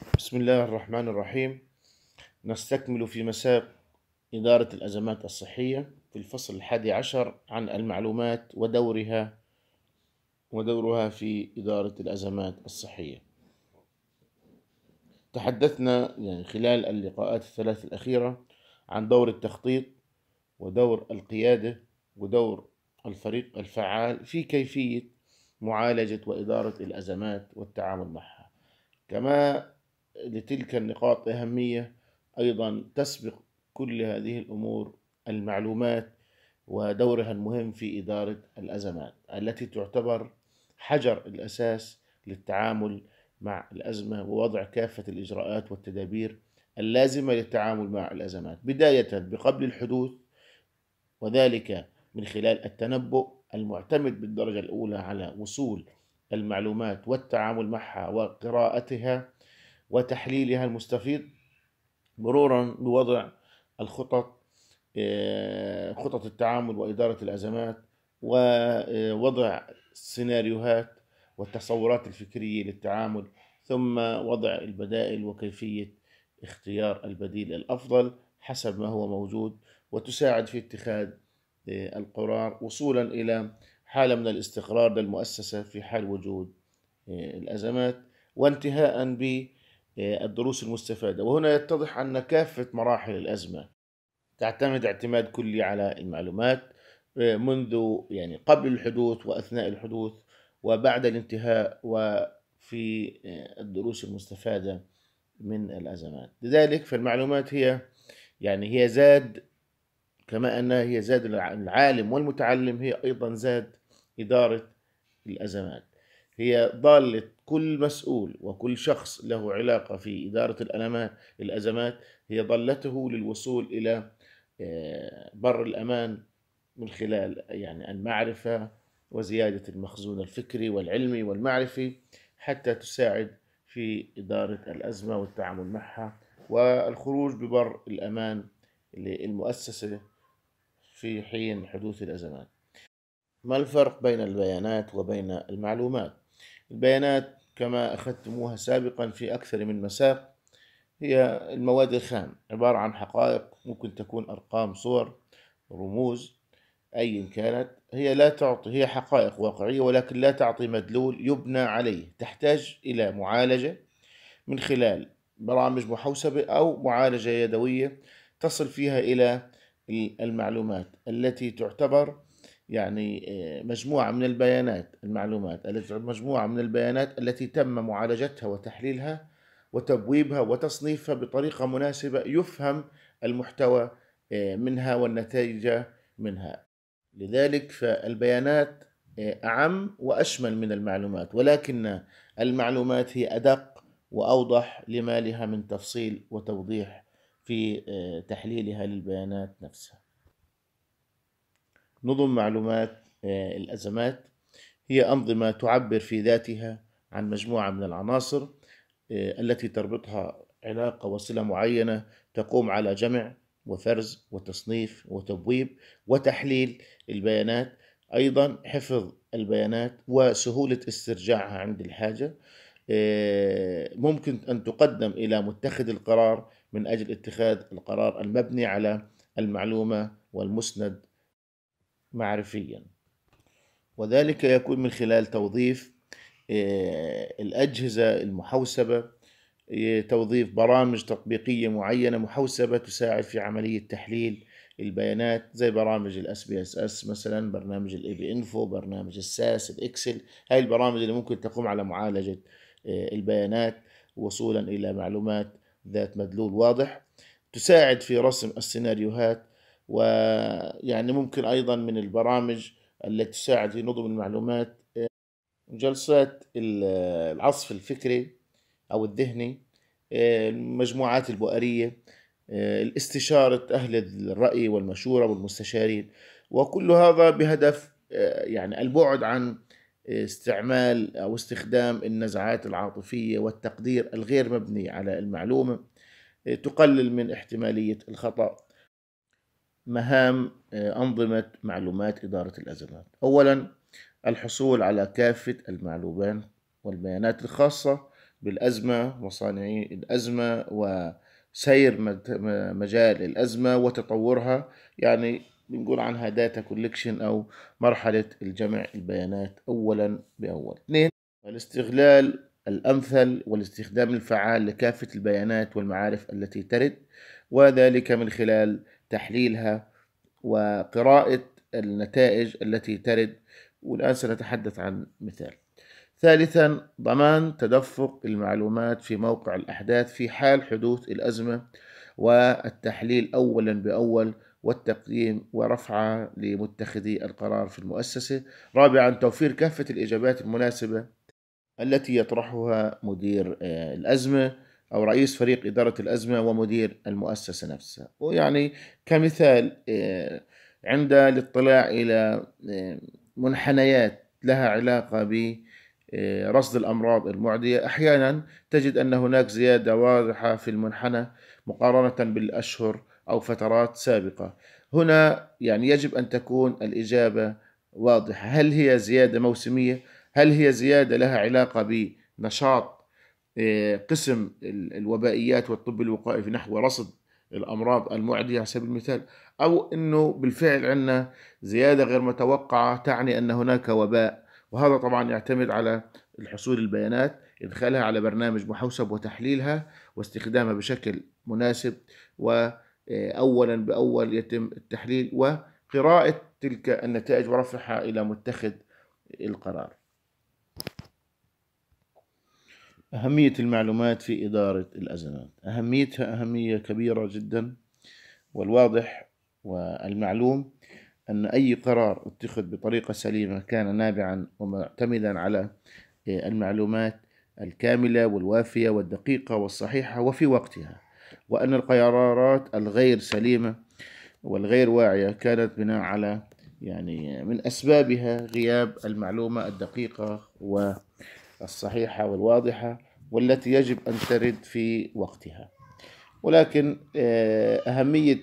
بسم الله الرحمن الرحيم. نستكمل في مساق إدارة الأزمات الصحية في الفصل الحادي عشر عن المعلومات ودورها ودورها في إدارة الأزمات الصحية. تحدثنا يعني خلال اللقاءات الثلاث الأخيرة عن دور التخطيط ودور القيادة ودور الفريق الفعال في كيفية معالجة وإدارة الأزمات والتعامل معها. كما لتلك النقاط أهمية أيضا تسبق كل هذه الأمور المعلومات ودورها المهم في إدارة الأزمات التي تعتبر حجر الأساس للتعامل مع الأزمة ووضع كافة الإجراءات والتدابير اللازمة للتعامل مع الأزمات. بداية بقبل الحدوث وذلك من خلال التنبؤ المعتمد بالدرجة الأولى على وصول المعلومات والتعامل معها وقراءتها وتحليلها المستفيض مرورا بوضع الخطط آه، خطط التعامل وإدارة الأزمات ووضع سيناريوهات والتصورات الفكرية للتعامل ثم وضع البدائل وكيفية اختيار البديل الأفضل حسب ما هو موجود وتساعد في اتخاذ آه، القرار وصولا إلى حالة من الاستقرار للمؤسسة في حال وجود آه، الأزمات وانتهاء بالدروس المستفادة. وهنا يتضح أن كافة مراحل الأزمة تعتمد اعتماد كلي على المعلومات آه، منذ يعني قبل الحدوث وأثناء الحدوث وبعد الانتهاء وفي الدروس المستفادة من الأزمات. لذلك فالمعلومات هي يعني هي زاد كما أنها هي زاد العالم والمتعلم هي أيضا زاد إدارة الأزمات. هي ضالة كل مسؤول وكل شخص له علاقة في إدارة الألمات الأزمات. هي ضالته للوصول إلى بر الأمان من خلال يعني المعرفة وزيادة المخزون الفكري والعلمي والمعرفي حتى تساعد في إدارة الأزمة والتعامل معها والخروج ببر الأمان للمؤسسة في حين حدوث الأزمات. ما الفرق بين البيانات وبين المعلومات؟ البيانات كما أخذتموها سابقا في أكثر من مساق هي المواد الخام عبارة عن حقائق ممكن تكون أرقام صور رموز أي كانت. هي لا تعطي هي حقائق واقعية ولكن لا تعطي مدلول يبنى عليه. تحتاج إلى معالجة من خلال برامج محوسبة أو معالجة يدوية تصل فيها إلى المعلومات التي تعتبر يعني آه، مجموعة من البيانات المعلومات مجموعة من البيانات التي تم معالجتها وتحليلها وتبويبها وتصنيفها بطريقة مناسبة يفهم المحتوى آه، منها والنتائج منها. لذلك فالبيانات آه، أعم وأشمل من المعلومات ولكن المعلومات هي أدق وأوضح لما لها من تفصيل وتوضيح في تحليلها للبيانات نفسها. نظم معلومات آه، الأزمات هي أنظمة تعبر في ذاتها عن مجموعة من العناصر التي تربطها علاقة وصلة معينة تقوم على جمع وفرز وتصنيف وتبويب وتحليل البيانات. أيضا حفظ البيانات وسهولة استرجاعها عند الحاجة آه، ممكن أن تقدم إلى متخذ القرار من أجل اتخاذ القرار المبني على المعلومة والمسند معرفيا. وذلك يكون من خلال توظيف آه، الأجهزة المحوسبة توظيف برامج تطبيقية معينة محوسبة تساعد في عملية تحليل البيانات زي برامج ال SPSS مثلا برنامج ال Epi Info برنامج ال SAS ال Excel هاي البرامج اللي ممكن تقوم على معالجة آه، البيانات وصولا إلى معلومات ذات مدلول واضح تساعد في رسم السيناريوهات ويعني ممكن أيضا من البرامج التي تساعد في نظم المعلومات آه، جلسات العصف الفكري أو الذهني آه، المجموعات البؤرية آه، الاستشارة أهل الرأي والمشورة والمستشارين. وكل هذا بهدف يعني البعد عن استعمال أو استخدام النزعات العاطفية والتقدير الغير مبني على المعلومة تقلل من احتمالية الخطأ. مهام أنظمة معلومات إدارة الأزمات. أولا الحصول على كافة المعلومات والبيانات الخاصة بالأزمة وصانعي الأزمة وسير مجال الأزمة وتطورها. يعني بنقول عنها data collection أو مرحلة الجمع البيانات أولا بأول. اثنين الاستغلال الأمثل والاستخدام الفعال لكافة البيانات والمعارف التي ترد وذلك من خلال تحليلها وقراءة النتائج التي ترد والآن سنتحدث عن مثال. ثالثا ضمان تدفق المعلومات في موقع الأحداث في حال حدوث الأزمة والتحليل أولا بأول والتقديم ورفعه لمتخذي القرار في المؤسسة. رابعا توفير كافة الإجابات المناسبة التي يطرحها مدير آه، الأزمة. أو رئيس فريق إدارة الأزمة ومدير المؤسسة نفسها. ويعني كمثال آه، عند الاطلاع إلى آه، منحنيات لها علاقة برصد الأمراض المعدية أحيانا تجد أن هناك زيادة واضحة في المنحنى مقارنة بالأشهر أو فترات سابقة. هنا يعني يجب أن تكون الإجابة واضحة. هل هي زيادة موسمية؟ هل هي زيادة لها علاقة بنشاط آه، قسم الوبائيات والطب الوقائي في نحو رصد الأمراض المعدية على سبيل المثال أو أنه بالفعل عندنا زيادة غير متوقعة تعني أن هناك وباء. وهذا طبعا يعتمد على الحصول البيانات إدخالها على برنامج محوسب وتحليلها واستخدامها بشكل مناسب وأولا بأول يتم التحليل وقراءة تلك النتائج ورفعها إلى متخذ القرار. أهمية المعلومات في إدارة الأزمات. أهميتها أهمية كبيرة جدا والواضح والمعلوم أن أي قرار اتخذ بطريقة سليمة كان نابعا ومعتمدا على المعلومات الكاملة والوافية والدقيقة والصحيحة وفي وقتها وأن القرارات الغير سليمة والغير واعية كانت بناء على يعني من أسبابها غياب المعلومة الدقيقة و الصحيحة والواضحة والتي يجب أن ترد في وقتها. ولكن آه، أهمية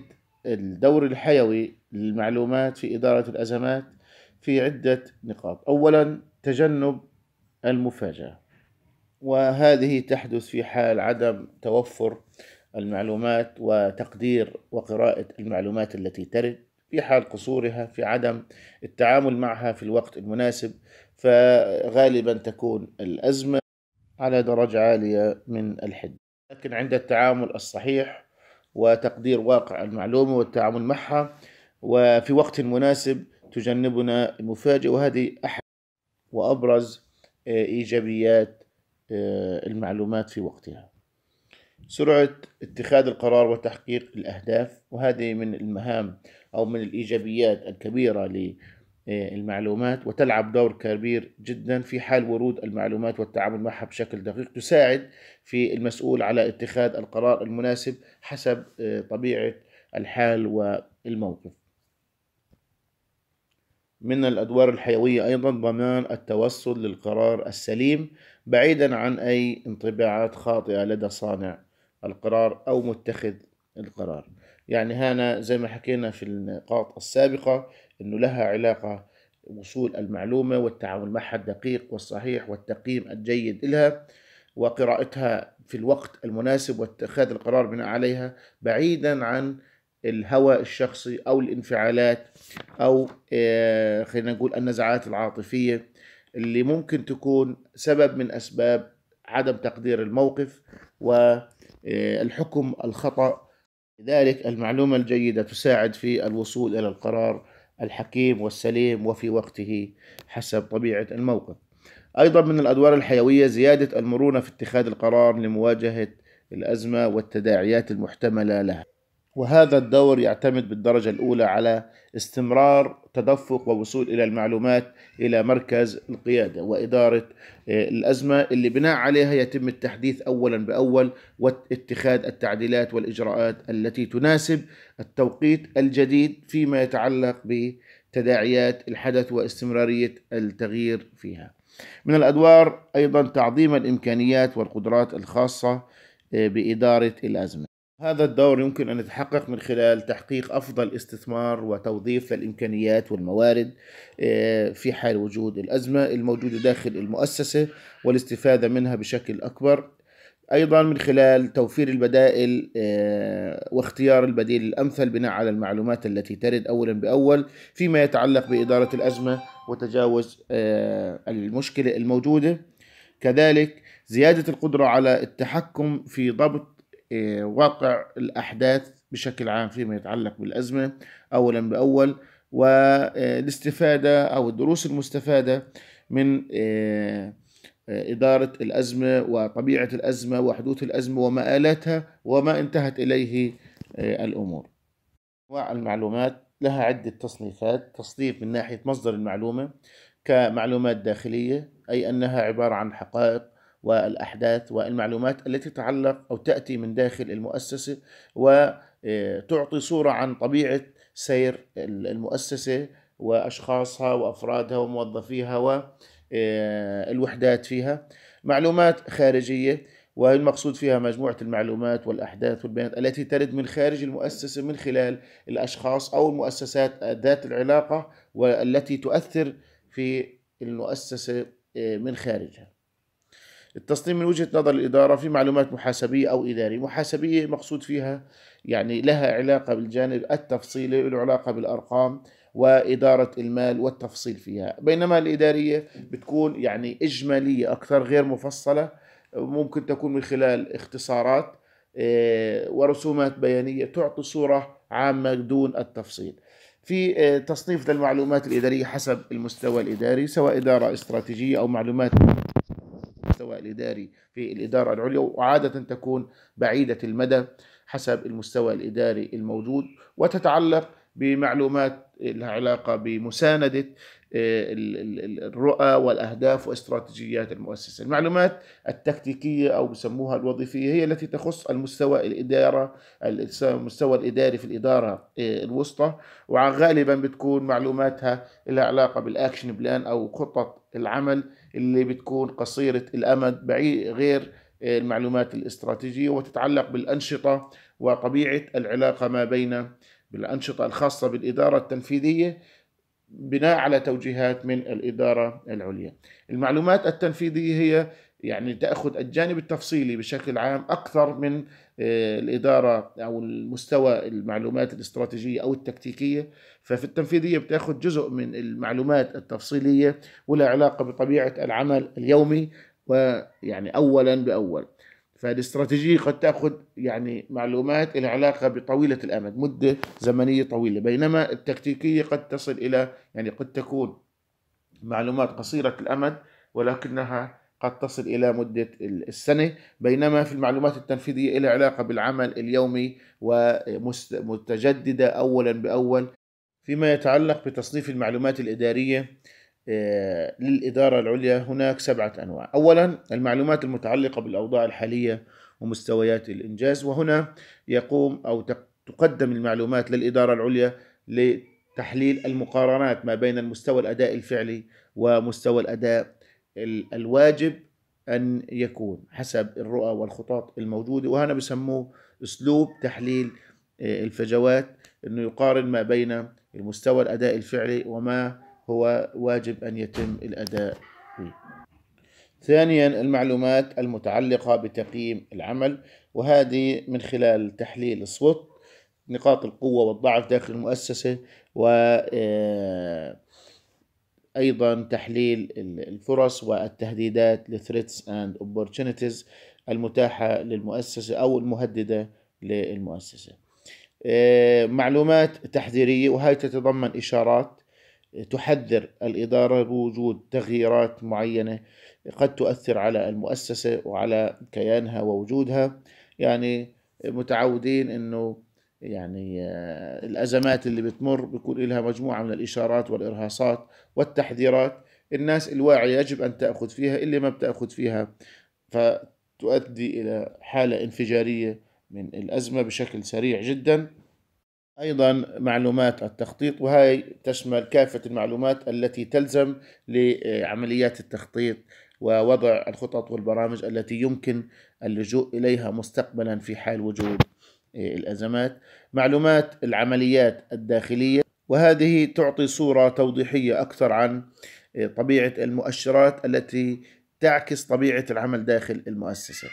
الدور الحيوي للمعلومات في إدارة الأزمات في عدة نقاط. أولا تجنب المفاجأة. وهذه تحدث في حال عدم توفر المعلومات وتقدير وقراءة المعلومات التي ترد في حال قصورها في عدم التعامل معها في الوقت المناسب فغالبا تكون الأزمة على درجة عالية من الحد. لكن عند التعامل الصحيح وتقدير واقع المعلومة والتعامل معها وفي وقت مناسب تجنبنا المفاجئ وهذه أحد وأبرز آه، إيجابيات آه، المعلومات في وقتها. سرعة اتخاذ القرار وتحقيق الأهداف وهذه من المهام أو من الإيجابيات الكبيرة للمعلومات وتلعب دور كبير جدا في حال ورود المعلومات والتعامل معها بشكل دقيق تساعد في المسؤول على اتخاذ القرار المناسب حسب آه، طبيعة الحال والموقف. من الأدوار الحيوية أيضا ضمان التوصل للقرار السليم بعيدا عن أي انطباعات خاطئة لدى صانع القرار أو متخذ القرار. يعني هنا زي ما حكينا في النقاط السابقة أنه لها علاقة وصول المعلومة والتعامل معها الدقيق والصحيح والتقييم الجيد لها وقراءتها في الوقت المناسب واتخاذ القرار بناء عليها بعيدا عن الهوى الشخصي أو الانفعالات أو آه، خلينا نقول النزعات العاطفية اللي ممكن تكون سبب من أسباب عدم تقدير الموقف والحكم الخطأ. لذلك المعلومة الجيدة تساعد في الوصول إلى القرار الحكيم والسليم وفي وقته حسب طبيعة الموقف. أيضا من الأدوار الحيوية زيادة المرونة في اتخاذ القرار لمواجهة الأزمة والتداعيات المحتملة لها. وهذا الدور يعتمد بالدرجة الأولى على استمرار تدفق ووصول إلى المعلومات إلى مركز القيادة وإدارة آه، الأزمة اللي بناء عليها يتم التحديث أولا بأول واتخاذ التعديلات والإجراءات التي تناسب التوقيت الجديد فيما يتعلق بتداعيات الحدث واستمرارية التغيير فيها. من الأدوار أيضا تعظيم الإمكانيات والقدرات الخاصة آه، بإدارة الأزمة. هذا الدور يمكن أن يتحقق من خلال تحقيق أفضل استثمار وتوظيف للإمكانيات والموارد آه، في حال وجود الأزمة الموجودة داخل المؤسسة والاستفادة منها بشكل أكبر. أيضا من خلال توفير البدائل آه، واختيار البديل الأمثل بناء على المعلومات التي ترد أولا بأول فيما يتعلق بإدارة الأزمة وتجاوز آه، المشكلة الموجودة. كذلك زيادة القدرة على التحكم في ضبط واقع الأحداث بشكل عام فيما يتعلق بالأزمة أولا بأول والاستفادة أو الدروس المستفادة من آه، آه، إدارة الأزمة وطبيعة الأزمة وحدوث الأزمة ومآلاتها وما انتهت إليه الأمور. أنواع المعلومات لها عدة تصنيفات. تصنيف من ناحية مصدر المعلومة كمعلومات داخلية أي أنها عبارة عن حقائق والأحداث والمعلومات التي تتعلق أو تأتي من داخل المؤسسة وتعطي صورة عن طبيعة سير المؤسسة وأشخاصها وأفرادها وموظفيها والوحدات فيها. معلومات خارجية والمقصود فيها مجموعة المعلومات والأحداث والبيانات التي ترد من خارج المؤسسة من خلال الأشخاص أو المؤسسات ذات العلاقة والتي تؤثر في المؤسسة من خارجها. التصميم من وجهة نظر الإدارة في معلومات محاسبية أو إدارية محاسبية مقصود فيها يعني لها علاقة بالجانب التفصيلي له علاقة بالأرقام وإدارة المال والتفصيل فيها. بينما الإدارية بتكون يعني إجمالية أكثر غير مفصلة ممكن تكون من خلال اختصارات آه، ورسومات بيانية تعطي صورة عامة دون التفصيل. في آه، تصنيف المعلومات الإدارية حسب المستوى الإداري سواء إدارة استراتيجية أو معلومات المستوى الإداري في الإدارة العليا وعادة تكون بعيدة المدى حسب المستوى الإداري الموجود وتتعلق بمعلومات لها علاقة بمساندة الرؤى والأهداف واستراتيجيات المؤسسة. المعلومات التكتيكية أو بسموها الوظيفية هي التي تخص المستوى الإدارة المستوى الإداري في الإدارة آه، الوسطى وغالبا بتكون معلوماتها لها علاقة بالأكشن بلان أو خطط العمل اللي بتكون قصيرة الأمد بعيد غير آه، المعلومات الاستراتيجية وتتعلق بالأنشطة وطبيعة العلاقة ما بين بالأنشطة الخاصة بالإدارة التنفيذية بناء على توجيهات من الإدارة العليا. المعلومات التنفيذية هي يعني تأخذ الجانب التفصيلي بشكل عام أكثر من آه، الإدارة أو المستوى المعلومات الاستراتيجية أو التكتيكية. ففي التنفيذية بتأخذ جزء من المعلومات التفصيلية ولا علاقة بطبيعة العمل اليومي ويعني أولا بأول. فالاستراتيجية قد تأخذ يعني معلومات لها علاقة بطويلة الأمد مدة زمنية طويلة بينما التكتيكية قد تصل إلى يعني قد تكون معلومات قصيرة الأمد ولكنها قد تصل إلى مدة السنة بينما في المعلومات التنفيذية لها علاقة بالعمل اليومي ومتجددة أولا بأول فيما يتعلق بتصنيف المعلومات الإدارية للإدارة العليا هناك سبعة أنواع. أولا المعلومات المتعلقة بالأوضاع الحالية ومستويات الإنجاز وهنا يقوم أو تقدم المعلومات للإدارة العليا لتحليل المقارنات ما بين المستوى الأداء الفعلي ومستوى الأداء الواجب أن يكون حسب الرؤى والخطط الموجودة. وهنا بسموه أسلوب تحليل آه، الفجوات أنه يقارن ما بين المستوى الأداء الفعلي وما هو واجب أن يتم الأداء. فيه ثانيا المعلومات المتعلقة بتقييم العمل وهذه من خلال تحليل الصوت نقاط القوة والضعف داخل المؤسسة و آه، أيضا تحليل الفرص والتهديدات لثريتس and opportunities المتاحة للمؤسسة أو المهددة للمؤسسة. آه، معلومات تحذيرية وهي تتضمن إشارات تحذر الإدارة بوجود تغييرات معينة قد تؤثر على المؤسسة وعلى كيانها ووجودها. يعني متعودين أنه يعني آه، الأزمات اللي بتمر بيكون لها مجموعة من الإشارات والإرهاصات والتحذيرات. الناس الواعية يجب أن تأخذ فيها اللي ما بتأخذ فيها فتؤدي إلى حالة انفجارية من الأزمة بشكل سريع جدا. أيضا معلومات التخطيط وهي تشمل كافة المعلومات التي تلزم لعمليات التخطيط ووضع الخطط والبرامج التي يمكن اللجوء إليها مستقبلا في حال وجود الأزمات. معلومات العمليات الداخلية وهذه تعطي صورة توضيحية أكثر عن طبيعة المؤشرات التي تعكس طبيعة العمل داخل المؤسسة.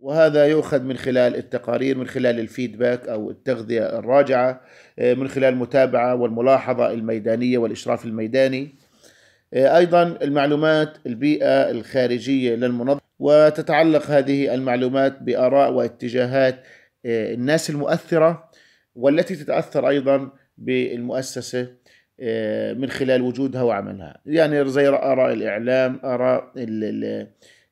وهذا يؤخذ من خلال التقارير من خلال الفيدباك أو التغذية الراجعة من خلال المتابعة والملاحظة الميدانية والإشراف الميداني. أيضا المعلومات البيئة الخارجية للمنظمة وتتعلق هذه المعلومات بآراء واتجاهات الناس المؤثرة والتي تتأثر أيضا بالمؤسسة آه، من خلال وجودها وعملها. يعني زي آراء الإعلام آراء ال ال ال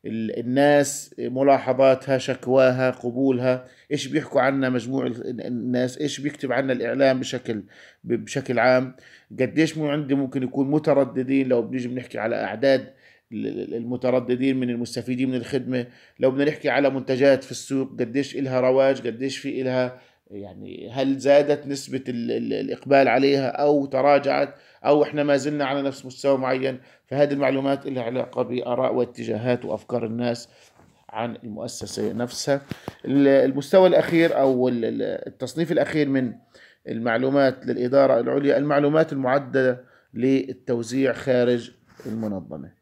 الناس ملاحظاتها شكواها قبولها. إيش بيحكوا عنا مجموع الناس؟ إيش بيكتب عنا الإعلام بشكل بشكل عام؟ قديش مو عندي ممكن يكون مترددين. لو بنيجي بنحكي على أعداد المترددين من المستفيدين من الخدمة لو بدنا نحكي على منتجات في السوق قديش إلها رواج قديش في إلها يعني هل زادت نسبة الإقبال عليها أو تراجعت أو إحنا ما زلنا على نفس مستوى معين؟ فهذه المعلومات لها علاقة بآراء واتجاهات وأفكار الناس عن المؤسسة نفسها. المستوى الأخير أو التصنيف الأخير من المعلومات للإدارة العليا المعلومات المعدة للتوزيع خارج المنظمة.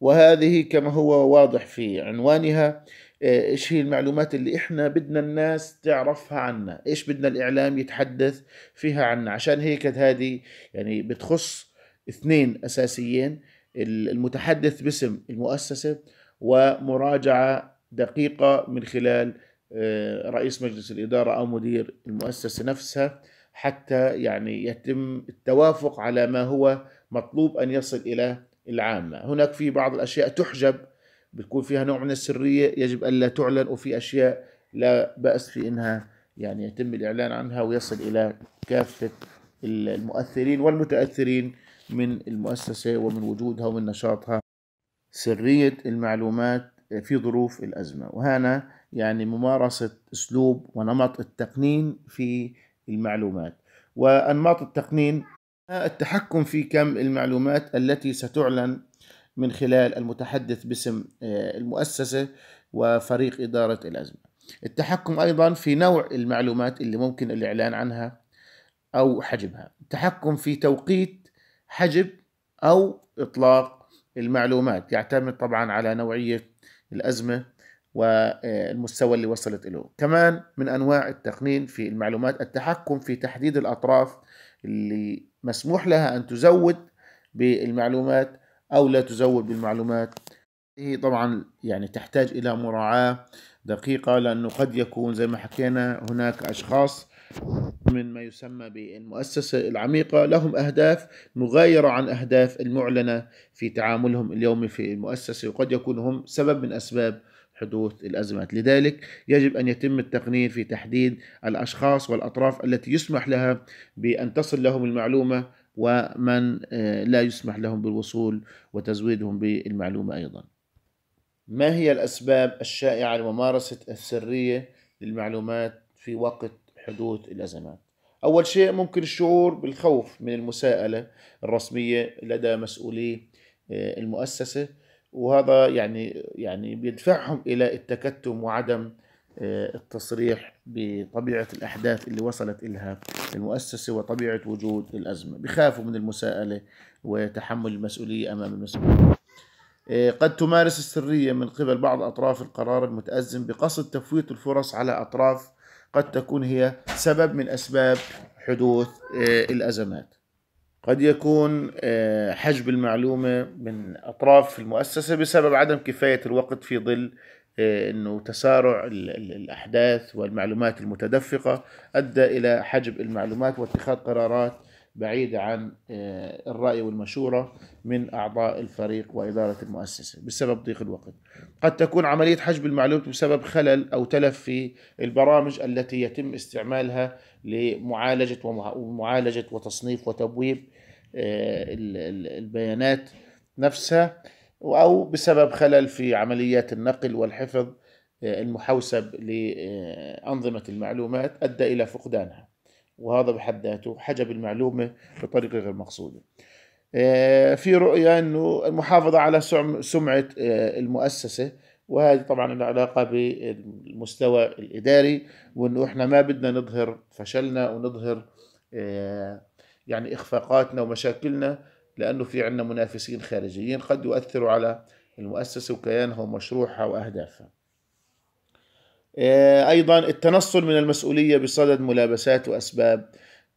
وهذه كما هو واضح في عنوانها إيش هي المعلومات اللي إحنا بدنا الناس تعرفها عنا؟ إيش بدنا الإعلام يتحدث فيها عنا؟ عشان هيك هذه يعني بتخص اثنين أساسيين المتحدث باسم المؤسسة ومراجعة دقيقة من خلال آه، رئيس مجلس الإدارة أو مدير المؤسسة نفسها حتى يعني يتم التوافق على ما هو مطلوب أن يصل إلى العامة. هناك في بعض الأشياء تحجب بتكون فيها نوع من السرية يجب ألا تعلن وفي أشياء لا بأس في إنها يعني يتم الإعلان عنها ويصل إلى كافة المؤثرين والمتأثرين من المؤسسة ومن وجودها ومن نشاطها. سرية المعلومات في ظروف الأزمة. وهنا يعني ممارسة أسلوب ونمط التقنين في المعلومات. وأنماط التقنين التحكم في كم المعلومات التي ستعلن من خلال المتحدث باسم آه، المؤسسة وفريق إدارة الأزمة. التحكم أيضا في نوع المعلومات اللي ممكن الإعلان عنها أو حجبها التحكم في توقيت حجب أو إطلاق المعلومات يعتمد طبعا على نوعية الأزمة والمستوى اللي وصلت له كمان من أنواع التقنين في المعلومات التحكم في تحديد الأطراف اللي مسموح لها أن تزود بالمعلومات أو لا تزود بالمعلومات. هي طبعا يعني تحتاج إلى مراعاة دقيقة لأنه قد يكون زي ما حكينا هناك أشخاص من ما يسمى بالمؤسسة العميقة لهم أهداف مغايرة عن أهداف المعلنة في تعاملهم اليومي في المؤسسة وقد يكون هم سبب من أسباب حدوث الأزمات. لذلك يجب أن يتم التقنين في تحديد الأشخاص والأطراف التي يسمح لها بأن تصل لهم المعلومة ومن آه، لا يسمح لهم بالوصول وتزويدهم بالمعلومة أيضا. ما هي الأسباب الشائعة لممارسة السرية للمعلومات في وقت حدوث الأزمات؟ أول شيء ممكن الشعور بالخوف من المساءلة الرسمية لدى مسؤولي آه، المؤسسة وهذا يعني يعني بيدفعهم إلى التكتم وعدم التصريح بطبيعة الأحداث اللي وصلت إلها المؤسسة وطبيعة وجود الأزمة بخافوا من المساءلة وتحمل المسؤولية أمام المسؤولين. آه، قد تمارس السرية من قبل بعض أطراف القرار المتأزم بقصد تفويت الفرص على أطراف قد تكون هي سبب من أسباب حدوث آه، الأزمات. قد يكون حجب المعلومة من أطراف المؤسسة بسبب عدم كفاية الوقت في ظل آه، إنه تسارع الأحداث والمعلومات المتدفقة أدى إلى حجب المعلومات واتخاذ قرارات بعيدة عن آه، الرأي والمشورة من أعضاء الفريق وإدارة المؤسسة بسبب ضيق الوقت. قد تكون عملية حجب المعلومات بسبب خلل أو تلف في البرامج التي يتم استعمالها لمعالجة ومعالجة وتصنيف وتبويب آه، البيانات نفسها أو بسبب خلل في عمليات النقل والحفظ آه، المحوسب لأنظمة المعلومات أدى إلى فقدانها. وهذا بحد ذاته حجب المعلومة بطريقة غير مقصودة. آه، في رؤية أنه المحافظة على سمعة آه، المؤسسة وهذه طبعا العلاقة بالمستوى الإداري وإنه إحنا ما بدنا نظهر فشلنا ونظهر يعني إخفاقاتنا ومشاكلنا لأنه في عندنا منافسين خارجيين قد يؤثروا على المؤسسة وكيانها ومشروعها وأهدافها. آه، أيضا التنصل من المسؤولية بصدد ملابسات وأسباب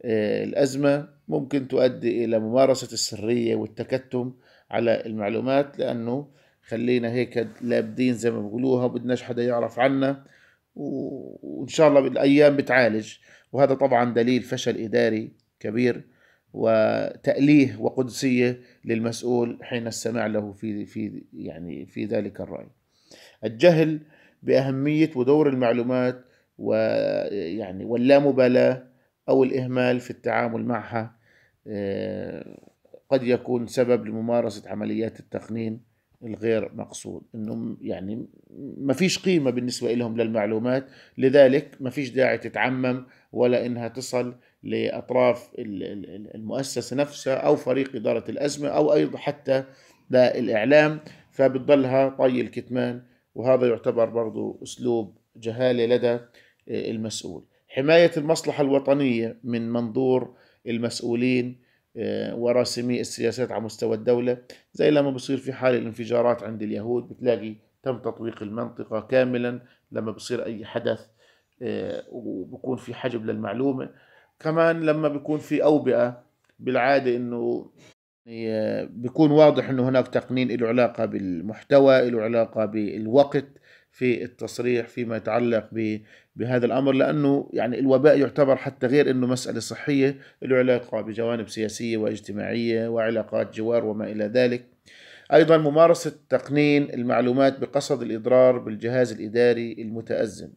آه، الأزمة ممكن تؤدي إلى ممارسة السرية والتكتم على المعلومات لأنه خلينا هيك لابدين زي ما بيقولوها وبدناش حدا يعرف عنا وإن شاء الله بالأيام بتعالج. وهذا طبعا دليل فشل إداري كبير وتأليه وقدسية للمسؤول حين السماع له في في يعني في ذلك الرأي. الجهل بأهمية ودور المعلومات ويعني واللامبالاة أو الإهمال في التعامل معها قد يكون سبب لممارسة عمليات التقنين الغير مقصود انه يعني ما فيش قيمة بالنسبة لهم للمعلومات لذلك ما فيش داعي تتعمم ولا إنها تصل لأطراف المؤسسة نفسها أو فريق إدارة الأزمة أو أيضا حتى للاعلام فبتضلها طي الكتمان وهذا يعتبر برضو أسلوب جهالة لدى المسؤول. حماية المصلحة الوطنية من منظور المسؤولين آه، وراسمي السياسات على مستوى الدولة زي لما بصير في حال الانفجارات عند اليهود بتلاقي تم تطويق المنطقة كاملا لما بصير أي حدث آه، وبكون في حجب للمعلومة. كمان لما بيكون في أوبئة بالعادة إنه يعني، آه، بيكون واضح إنه هناك تقنين له علاقة بالمحتوى له علاقة بالوقت في التصريح فيما يتعلق بهذا الأمر لأنه يعني الوباء يعتبر حتى غير إنه مسألة صحية له علاقة بجوانب سياسية واجتماعية وعلاقات جوار وما إلى ذلك. أيضا ممارسة تقنين المعلومات بقصد الإضرار بالجهاز الإداري المتأزم.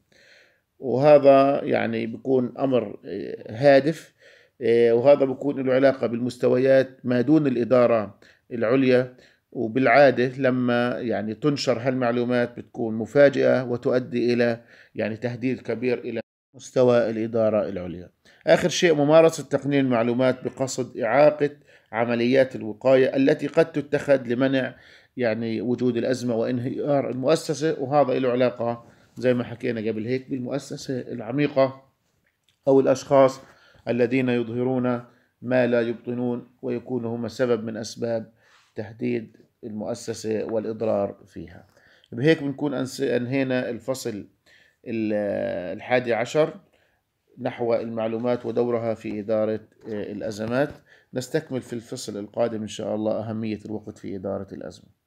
وهذا يعني بيكون أمر آه، هادف آه، وهذا بيكون له علاقة بالمستويات ما دون الإدارة العليا. وبالعادة لما يعني تنشر هالمعلومات بتكون مفاجئة وتؤدي إلى يعني تهديد كبير إلى مستوى الإدارة العليا. آخر شيء ممارسة تقنين المعلومات بقصد إعاقة عمليات الوقاية التي قد تتخذ لمنع يعني وجود الأزمة وانهيار المؤسسة وهذا له علاقة زي ما حكينا قبل هيك بالمؤسسة العميقة أو الأشخاص الذين يظهرون ما لا يبطنون ويكونوا هم سبب من أسباب تهديد المؤسسة والإضرار فيها. بهيك بنكون أنهينا الفصل الحادي عشر نحو المعلومات ودورها في إدارة الأزمات. نستكمل في الفصل القادم إن شاء الله أهمية الوقت في إدارة الأزمة.